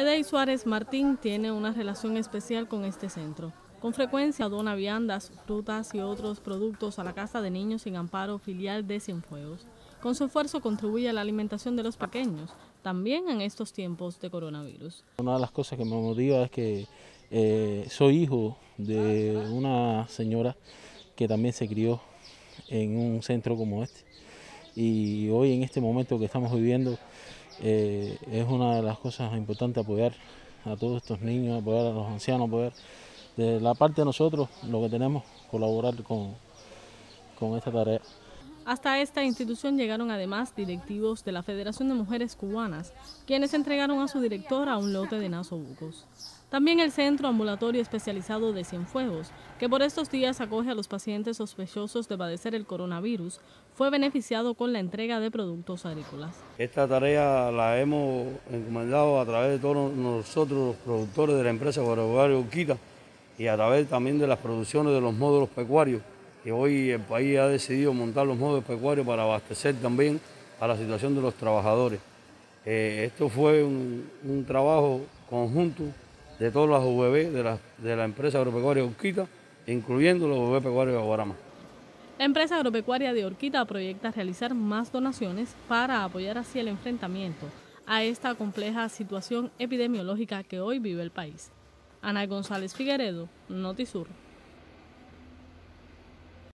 Edey Suárez Martín tiene una relación especial con este centro. Con frecuencia dona viandas, frutas y otros productos a la Casa de Niños sin Amparo filial de Cienfuegos. Con su esfuerzo contribuye a la alimentación de los pequeños, también en estos tiempos de coronavirus. Una de las cosas que me motiva es que eh, soy hijo de una señora que también se crió en un centro como este. Y hoy en este momento que estamos viviendo eh, es una de las cosas importantes apoyar a todos estos niños, apoyar a los ancianos, apoyar de la parte de nosotros lo que tenemos, colaborar con, con esta tarea. Hasta esta institución llegaron además directivos de la Federación de Mujeres Cubanas, quienes entregaron a su directora un lote de nasobucos. También el Centro Ambulatorio Especializado de Cienfuegos, que por estos días acoge a los pacientes sospechosos de padecer el coronavirus, fue beneficiado con la entrega de productos agrícolas. Esta tarea la hemos encomendado a través de todos nosotros, los productores de la empresa agropecuaria Urquita, y a través también de las producciones de los módulos pecuarios, que hoy el país ha decidido montar los módulos pecuarios para abastecer también a la situación de los trabajadores. Eh, esto fue un trabajo conjunto de todas las UVB de la, empresa agropecuaria Urquita, incluyendo los UVB pecuarios de Guarama. La empresa agropecuaria de Orquita proyecta realizar más donaciones para apoyar así el enfrentamiento a esta compleja situación epidemiológica que hoy vive el país. Ana González Figueredo, Notisur.